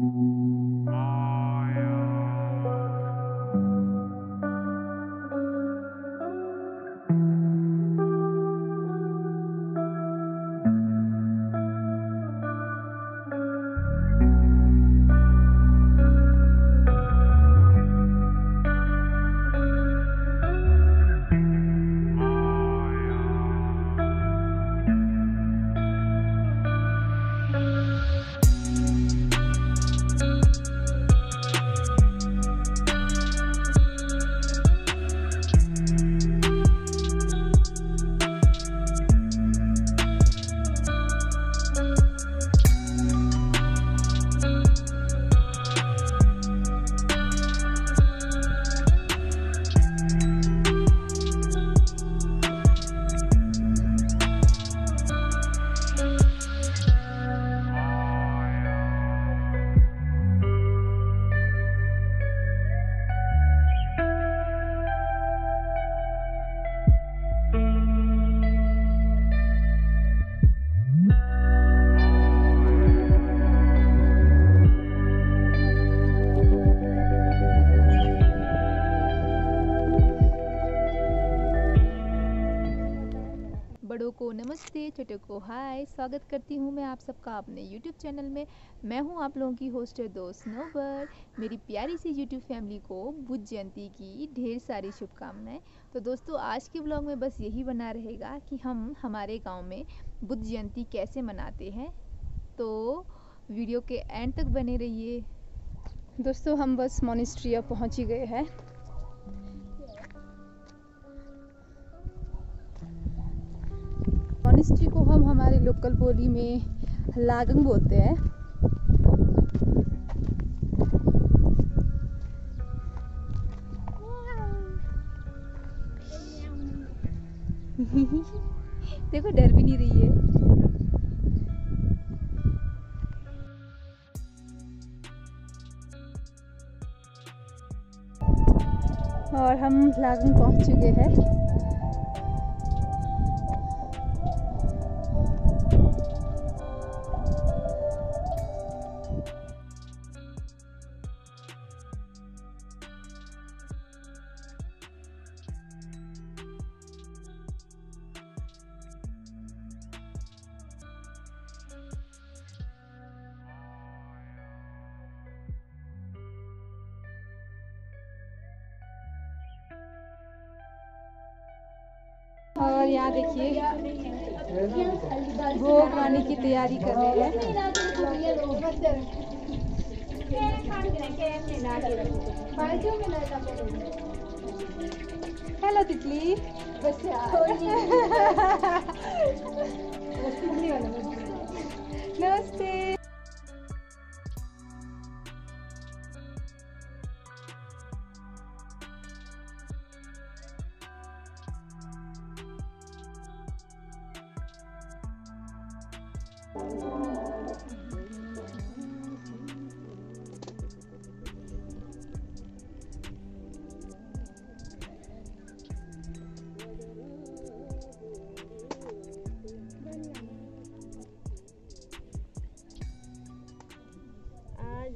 बड़ों छोटों को। हाय स्वागत करती हूँ मैं आप सबका अपने यूट्यूब चैनल में। मैं हूँ आप लोगों की होस्टर दोस्त नोबर मेरी प्यारी सी यूट्यूब फैमिली को बुद्ध जयंती की ढेर सारी शुभकामनाएँ। तो दोस्तों, आज के ब्लॉग में बस यही बना रहेगा कि हम हमारे गाँव में बुद्ध जयंती कैसे मनाते हैं। तो वीडियो के एंड तक बने रहिए। दोस्तों, हम बस मोनिस्ट्रिया पहुँच ही गए हैं। मोनिस्ट्री को हम हमारे लोकल बोली में लागंग बोलते हैं। देखो, डर भी नहीं रही है। और हम लागंग पहुँच चुके हैं। यहाँ देखिए भोग खाने की तैयारी कर रहे हैं। हेलो तितली। नमस्ते।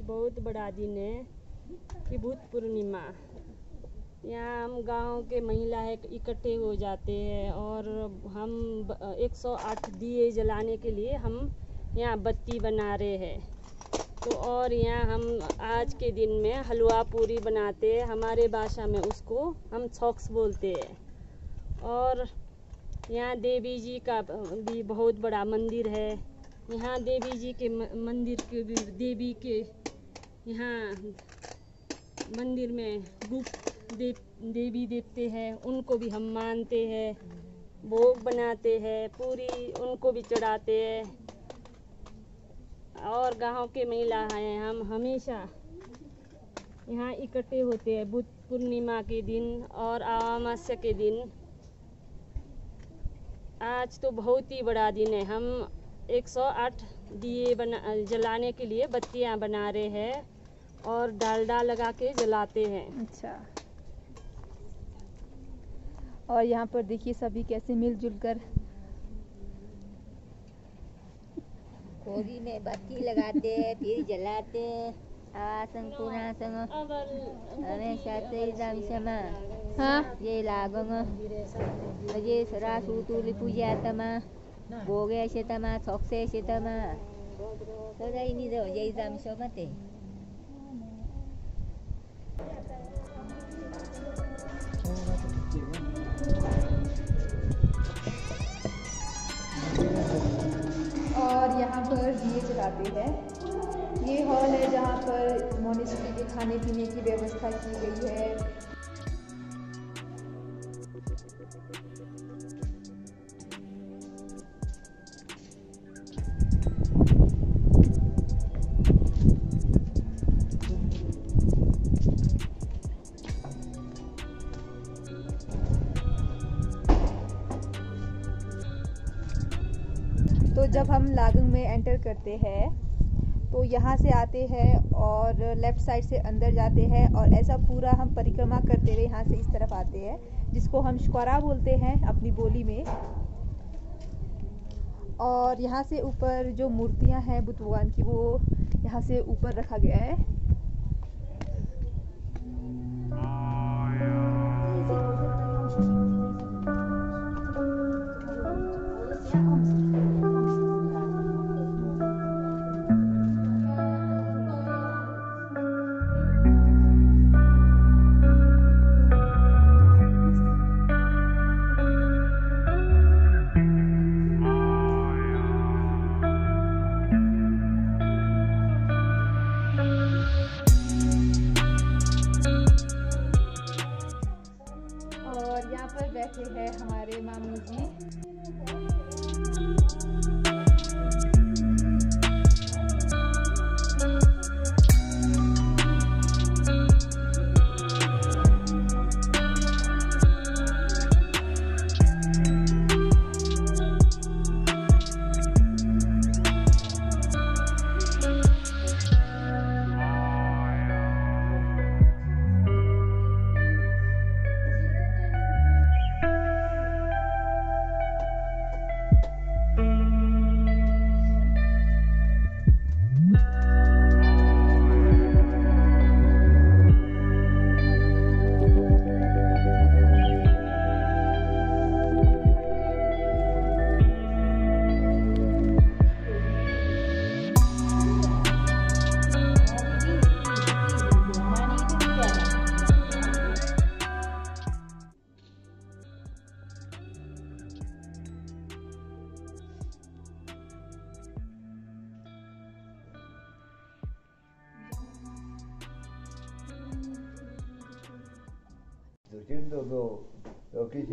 बहुत बड़ा दिन है कि भूत पूर्णिमा। यहाँ हम गाँव के महिला इकट्ठे हो जाते हैं और हम ब- 108 दिए जलाने के लिए हम यहाँ बत्ती बना रहे हैं। तो और यहाँ हम आज के दिन में हलवा पूरी बनाते हैं। हमारे भाषा में उसको हम छौक्स बोलते हैं। और यहाँ देवी जी का भी बहुत बड़ा मंदिर है। यहाँ देवी जी के मंदिर के देवी के यहाँ मंदिर में गुप्त दे, देवी देवते हैं उनको भी हम मानते हैं भोग बनाते हैं पूरी उनको भी चढ़ाते हैं। और गाँव के महिला हैं हम हमेशा यहाँ इकट्ठे होते हैं बुद्ध पूर्णिमा के दिन और अमावस्या के दिन। आज तो बहुत ही बड़ा दिन है हम 108 दिए बना जलाने के लिए बत्तियाँ बना रहे हैं और डालडा लगा के जलाते हैं। अच्छा। और यहाँ पर देखिए सभी कैसे मिलजुल कर। में बत्ती लगाते फिर जलाते हमेशा समा। हाँ? ये लागंग ये सरासु तुली पूजा तमा। भोगे से तमा सक्से तमा। सदाय नि ये जाम और दिए जलाते हैं। ये हॉल है जहाँ पर मोनिस्ट्री के खाने पीने की व्यवस्था की गई है। जब हम लागंग में एंटर करते हैं तो यहाँ से आते हैं और लेफ़्ट साइड से अंदर जाते हैं और ऐसा पूरा हम परिक्रमा करते हुए यहाँ से इस तरफ़ आते हैं, जिसको हम शक्वारा बोलते हैं अपनी बोली में। और यहाँ से ऊपर जो मूर्तियाँ हैं बुद्ध भगवान की, वो यहाँ से ऊपर रखा गया है।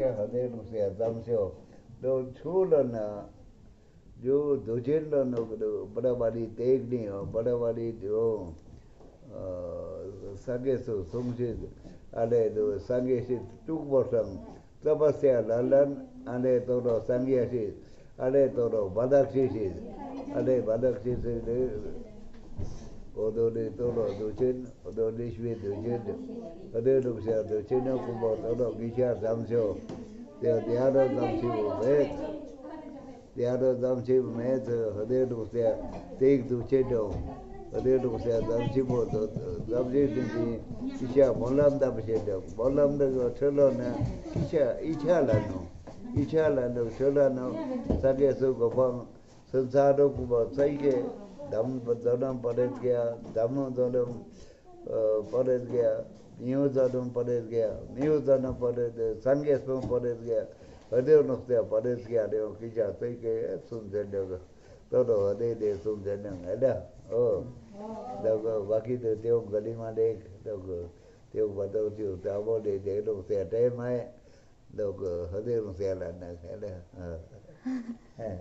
છે હદેલું છે દમશો તો છૂલના જો ધોજેલનો બરાબરી તેગની બરાબરી જો સંગેશો સુમશીત અને સંગેશિત ટૂંક મોસમ તપસ્યા લલન અને તોનો સંજ્ઞાશીત અને તોનો બદક્ષિષિત અને બદક્ષિષિત odo le tolo do chen odo le shwe do chen odo lo sa do chen na ku bo to lo gi cha dam cho te de ya do dam chi bo me de ya do dam chi bo me to odo lo sa te ik do chen do odo lo sa dam chi bo do dam chi din chi chi cha mo lam da che do mo lam da go che lo na chi cha i cha la no i cha la no che la no sa ge so go pa sansa do ku bo sai ge दम दौड़म परेज गया, दम दौड़म परेज गया न्यू दौड़म परेज गया न्यू दौड़म परेज संगेस में परेज गया हृदय नुकते परेज गया रे की जाते के सुन देने तो तो हृदय दे सुन देने है ना? ओ लोग बाकी तो देव गली में देख लोग त्यो बताओ त्यो तावो दे दे लोग से अटे मैं लोग हृदय नुकते लाना, है ना? हाँ,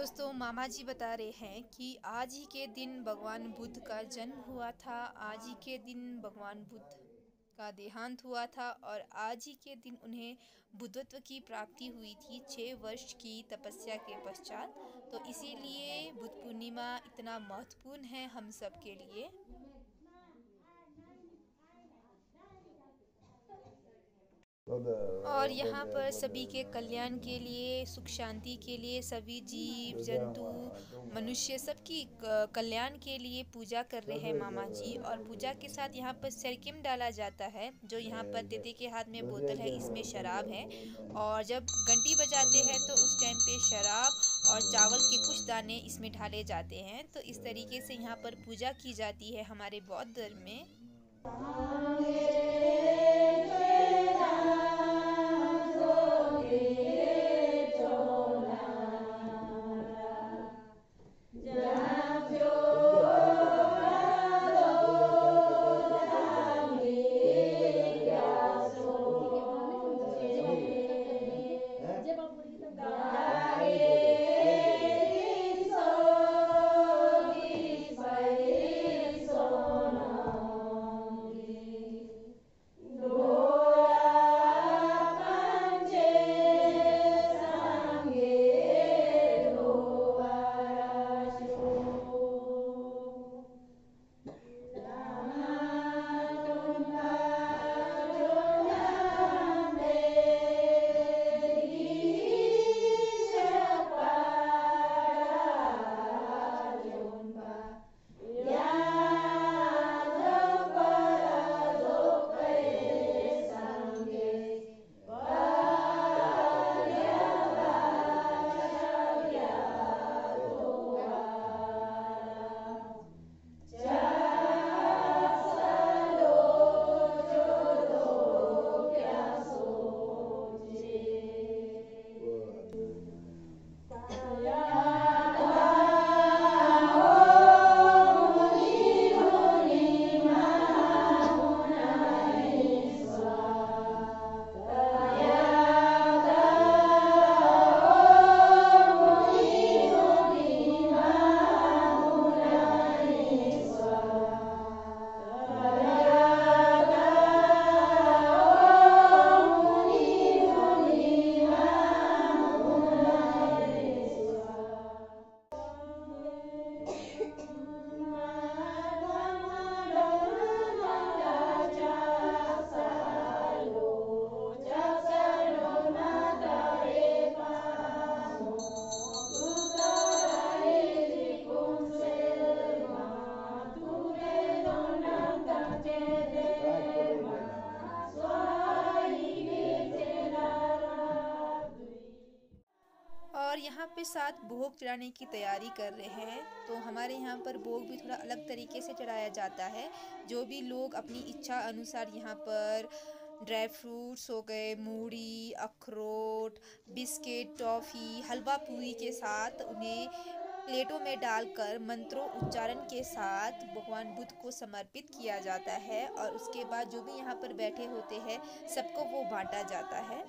दोस्तों मामा जी बता रहे हैं कि आज ही के दिन भगवान बुद्ध का जन्म हुआ था। आज ही के दिन भगवान बुद्ध का देहांत हुआ था और आज ही के दिन उन्हें बुद्धत्व की प्राप्ति हुई थी छः वर्ष की तपस्या के पश्चात। तो इसीलिए बुद्ध पूर्णिमा इतना महत्वपूर्ण है हम सब के लिए। और यहाँ पर सभी के कल्याण के लिए सुख शांति के लिए सभी जीव जंतु मनुष्य सबकी कल्याण के लिए पूजा कर रहे हैं मामा जी। और पूजा के साथ यहाँ पर सरकिम डाला जाता है जो यहाँ पर दीदी के हाथ में बोतल है इसमें शराब है। और जब घंटी बजाते हैं तो उस टाइम पे शराब और चावल के कुछ दाने इसमें ढाले जाते हैं। तो इस तरीके से यहाँ पर पूजा की जाती है हमारे बौद्ध धर्म में। पे साथ भोग चढ़ाने की तैयारी कर रहे हैं तो हमारे यहाँ पर भोग भी थोड़ा अलग तरीके से चढ़ाया जाता है। जो भी लोग अपनी इच्छा अनुसार यहाँ पर ड्राई फ्रूट्स हो गए, मूढ़ी, अखरोट, बिस्किट, टॉफ़ी, हलवा पूरी के साथ उन्हें प्लेटों में डालकर मंत्रों उच्चारण के साथ भगवान बुद्ध को समर्पित किया जाता है और उसके बाद जो भी यहाँ पर बैठे होते हैं, सबको वो बांटा जाता है।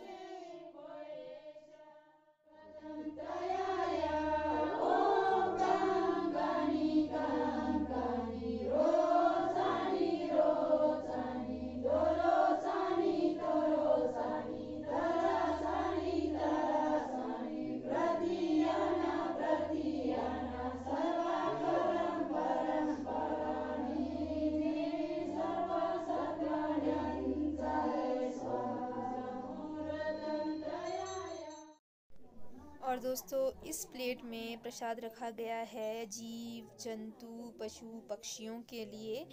दोस्तों इस प्लेट में प्रसाद रखा गया है जीव जंतु पशु पक्षियों के लिए।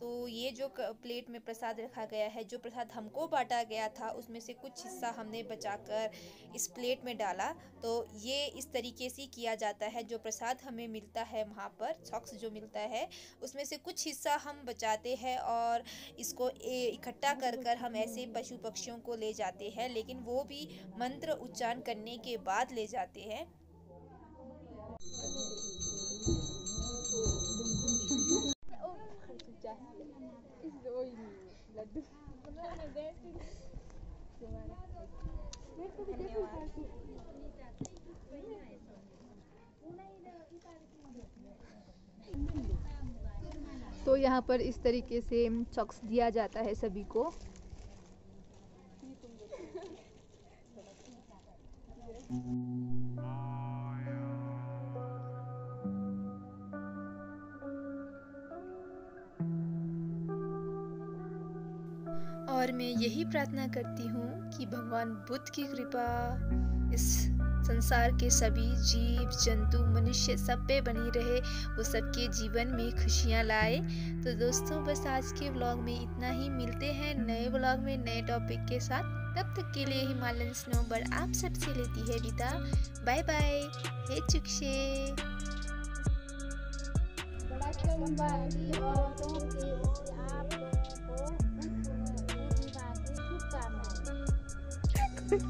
तो ये जो प्लेट में प्रसाद रखा गया है, जो प्रसाद हमको बांटा गया था, उसमें से कुछ हिस्सा हमने बचाकर इस प्लेट में डाला। तो ये इस तरीके से किया जाता है, जो प्रसाद हमें मिलता है वहाँ पर, सॉक्स जो मिलता है, उसमें से कुछ हिस्सा हम बचाते हैं और इसको इकट्ठा कर कर हम ऐसे पशु पक्षियों को ले जाते हैं, लेकिन वो भी मंत्र उच्चारण करने के बाद ले जाते हैं। तो यहाँ पर इस तरीके से चॉक्स दिया जाता है सभी को। मैं यही प्रार्थना करती हूँ कि भगवान बुद्ध की कृपा इस संसार के सभी जीव, जंतु, मनुष्य सब पे बनी रहे, वो सबके जीवन में खुशियाँ लाए। तो दोस्तों, बस आज के व्लॉग में इतना ही। मिलते हैं नए व्लॉग में नए टॉपिक के साथ। तब तक के लिए हिमालयन स्नोबर्ड आप सबसे लेती है विदा। बाय बाय हे चुक्षे